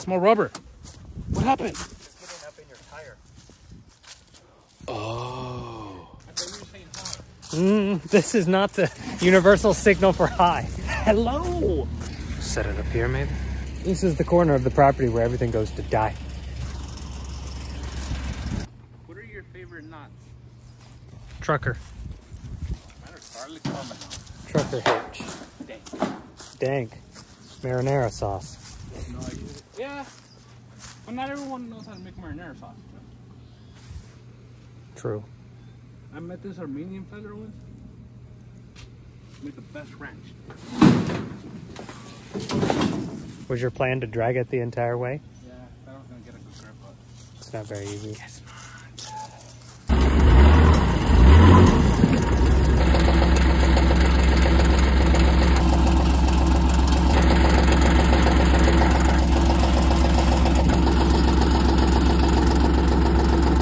smell rubber. What happened? Getting up in your tire. Oh. I thought you were saying hi. Mm, this is not the universal signal for high. Hello. Set it up here, maybe. This is the corner of the property where everything goes to die. What are your favorite nuts? Trucker. Mine are garlic parmesan. Trucker hitch. Dang. Dank. Marinara sauce. No idea. Yeah. But not everyone knows how to make marinara sauce. True. I met this Armenian fella once. The best ranch. Was your plan to drag it the entire way? Yeah, I was gonna get a good grip, but It's not very easy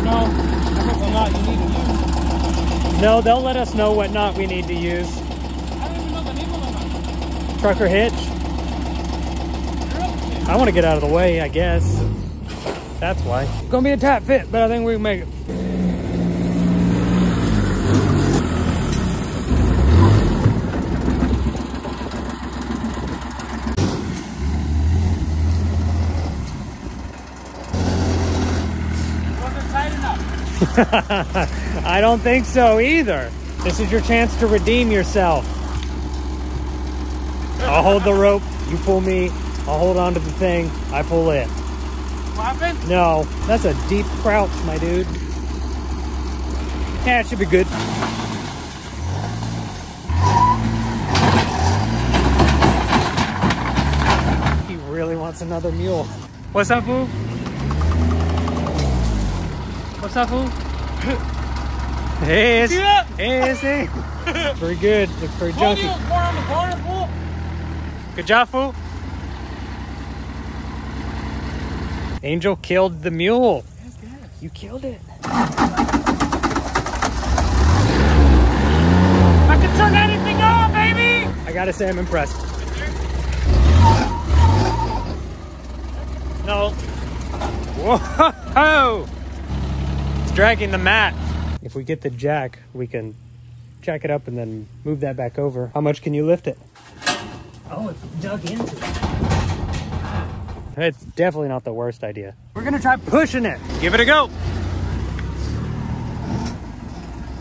No, that's a lot you need to use. They'll let us know what knot we need to use. Trucker hitch. I want to get out of the way, I guess. That's why. It's Gonna be a tight fit, but I think we can make it. Wasn't tight enough. I don't think so either. This is your chance to redeem yourself. I'll hold the rope, you pull me, I'll hold on to the thing, I pull it. What? No, that's a deep crouch, my dude. Yeah, it should be good. He really wants another mule. What's up, fool? What's up, fool? Hey, it's, See that? hey, it's hey. Very good. Looks very Told you junky. it more on the corner, fool. Good job, fool. Angel killed the mule. Yes, yes. You killed it. I can turn anything on, baby. I gotta say, I'm impressed. No. Whoa! It's dragging the mat. If we get the jack, we can jack it up and then move that back over. How much can you lift it? Oh, it's dug into it. It's definitely not the worst idea. We're gonna try pushing it. Give it a go.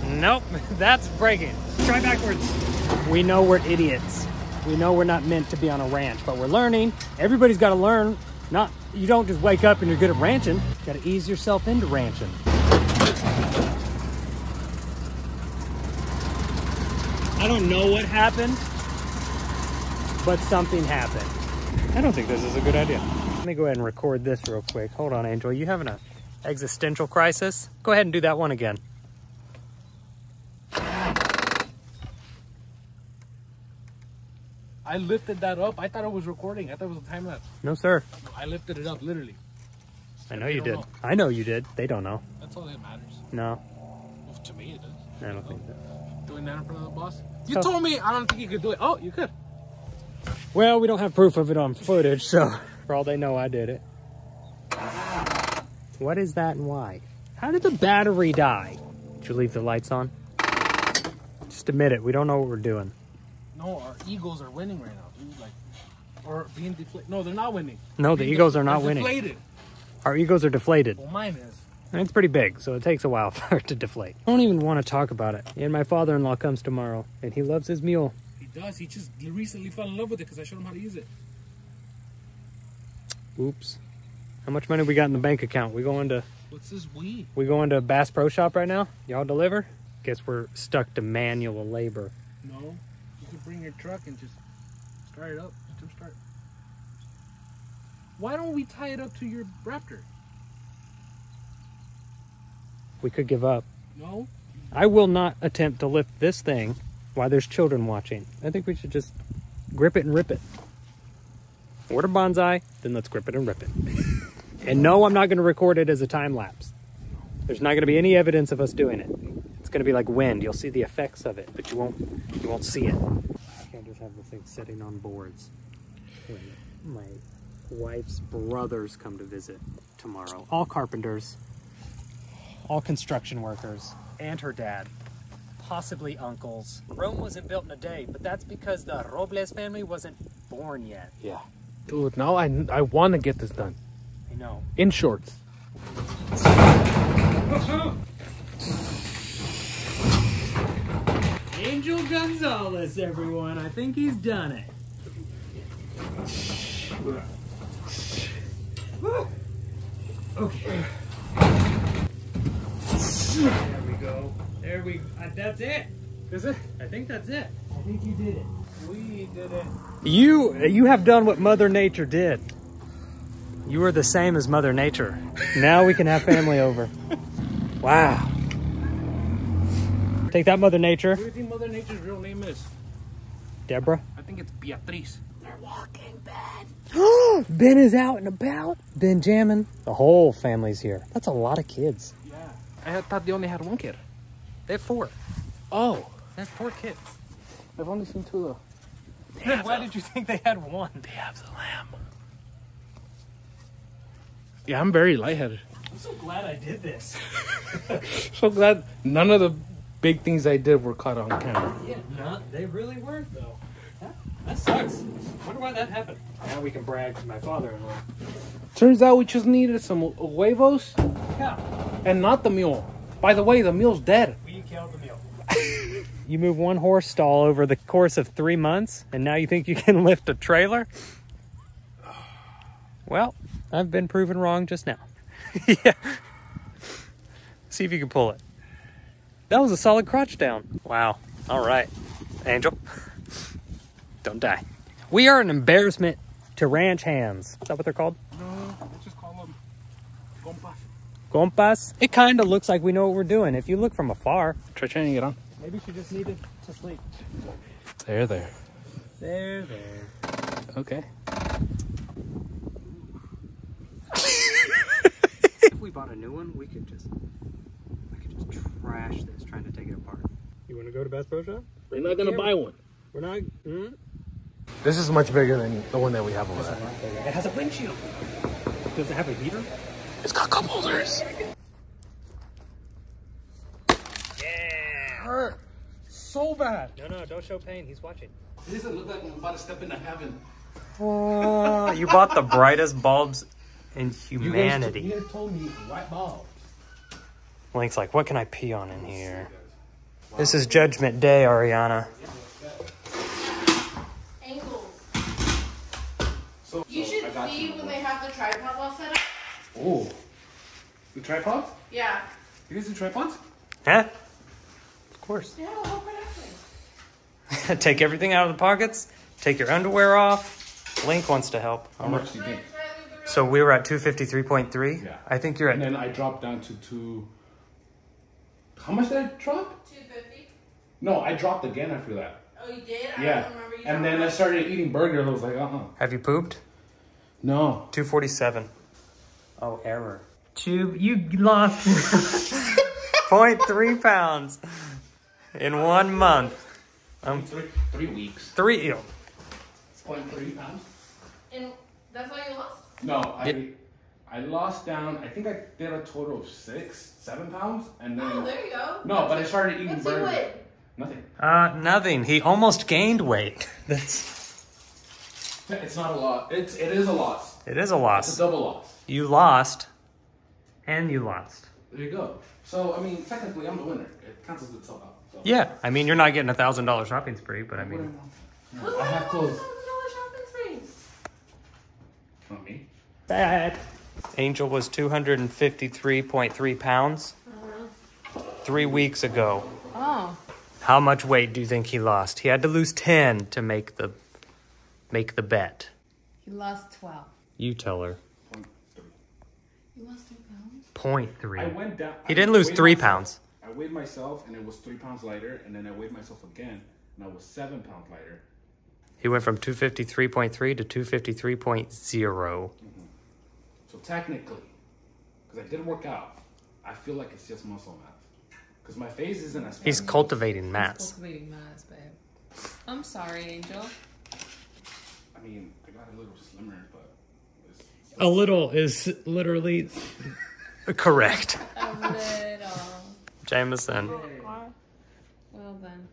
Nope, that's breaking. Try backwards. We know we're idiots. We know we're not meant to be on a ranch, but we're learning. Everybody's got to learn. Not you don't just wake up and you're good at ranching. You got to ease yourself into ranching. I don't know what happened, but something happened. I don't think this is a good idea. Let me go ahead and record this real quick. Hold on, Angel. You having a existential crisis? Go ahead and do that one again. I lifted that up. I thought it was recording. I thought it was a time lapse. No, sir. I lifted it up, literally. I know you did. know. I know you did. They don't know. That's all that matters. No, Well, to me, it is. I don't think so. Doing that in front of the boss. You So- told me I don't think you could do it. Oh, you could. Well, we don't have proof of it on footage, so for all they know, I did it. What is that and why? How did the battery die? Did you leave the lights on? Just admit it. We don't know what we're doing. No, our Eagles are winning right now, dude. Like, or being deflated. No, they're not winning. No, the Eagles are not they're winning. Deflated. Our egos are deflated. Well, mine is. And it's pretty big, so it takes a while for it to deflate. I don't even want to talk about it. And my father-in-law comes tomorrow, and he loves his mule. He does. He just recently fell in love with it because I showed him how to use it. Oops. How much money we got in the bank account? We going to What's this weed? we going to Bass Pro Shop right now? Y'all deliver? Guess we're stuck to manual labor. No, you could bring your truck and just start it up. Just start. Why don't we tie it up to your Raptor? We could give up. No. I will not attempt to lift this thing while there's children watching. I think we should just grip it and rip it. Order bonsai, then let's grip it and rip it. and no, I'm not going to record it as a time lapse. There's not going to be any evidence of us doing it. It's going to be like wind. You'll see the effects of it, but you won't you won't see it. I can't just have this thing sitting on boards. Wait, my wife's brothers come to visit tomorrow. All carpenters, all construction workers, and her dad. Possibly uncles. Rome wasn't built in a day, but that's because the Robles family wasn't born yet. Yeah. Dude, now I, I want to get this done. I know. In shorts. Angel Gonzalez, everyone. I think he's done it. Okay. There we go. There we. Uh, that's it. Is it? I think that's it. I think you did it. We did it. You you have done what Mother Nature did. You are the same as Mother Nature. Now we can have family over. Wow. Take that, Mother Nature. What do you think Mother Nature's real name is? Deborah. I think it's Beatriz. ben is out and about. Ben jamming. The whole family's here. That's a lot of kids. Yeah. I thought they only had one kid. They have four. Oh. They have four kids. I've only seen two though. Why did you think they had one? They have the lamb. Yeah, I'm very lightheaded. I'm so glad I did this. So glad none of the big things I did were caught on camera. Yeah, no, they really weren't though. That, that sucks. Wonder why that happened. Now we can brag to my father-in-law. Turns out we just needed some huevos Yeah, and not the mule. By the way, the mule's dead. we killed the meal. you move one horse stall over the course of three months, and now you think you can lift a trailer? Well, I've been proven wrong just now. yeah. See if you can pull it. That was a solid crotch down. Wow. All right. Angel. Don't die. We are an embarrassment to ranch hands. Is that what they're called? No, let's just call them compas. Compas. It kind of looks like we know what we're doing if you look from afar. Try trying to get on. Maybe she just needed to sleep. There, there. There, there. Okay. if we bought a new one, we could just, I could just trash this trying to take it apart. You want to go to Bass Pro Shop? We're not gonna buy one. We're not. Hmm? This is much bigger than the one that we have over there. It has a windshield. Does it have a heater? It's got cup holders. Yeah. Hurt so bad. No, no, don't show pain. He's watching. It doesn't look like I'm about to step into heaven. Oh, you bought the brightest bulbs in humanity. You guys told me white bulb. Link's like, what can I pee on in here? This is Judgment Day, Ariana. Angles. So, You so should I got see you. when they have the tripod all set up. Oh, the tripods? Yeah. You guys do tripods? Huh? Of course. Yeah, the whole production. take everything out of the pockets, take your underwear off. Link wants to help. How much do you think? So we were at 253.3. Yeah. I think you're at. And then I dropped down to two. How much did I drop? 250. No, I dropped again after that. Oh, you did? I Yeah. don't remember you And then I started eating burgers. I was like, uh huh. Have you pooped? No. 247. Oh, error. Tube, you lost 0.3 pounds in one month. Um, Three, three weeks. three. ew. Point three pounds. And that's all you lost? No, I I lost down. I think I did a total of six, seven pounds, and then Oh, there you go. no, but I started eating What's burgers. Nothing. Uh, nothing. He almost gained weight. That's. It's not a lot. It's it is a loss. It is a loss. It's a double loss. You lost, and you lost. There you go. So I mean, technically, I'm the winner. It cancels itself out. So. Yeah, I mean, you're not getting a thousand dollar shopping spree, but I mean, I Who? I have clothes. $1,000 shopping spree? Not me. bad. Angel was 253.3 pounds three weeks ago. Oh. How much weight do you think he lost? He had to lose 10 to make the make the bet. He lost 12. You tell her. You lost 3 pounds? Point I three. went down. He I didn't lose three myself- pounds. I weighed myself, and it was three pounds lighter, and then I weighed myself again, and I was seven pounds lighter. He went from 253.3 to 253.0. Mm-hmm. So technically, because I didn't work out, I feel like it's just muscle mass. Because my face isn't as. He's cultivating mass. Cultivating mass, babe. I'm sorry, Angel. I mean, I got a little slimmer, but A little is literally correct. A little. Jameson. Well then.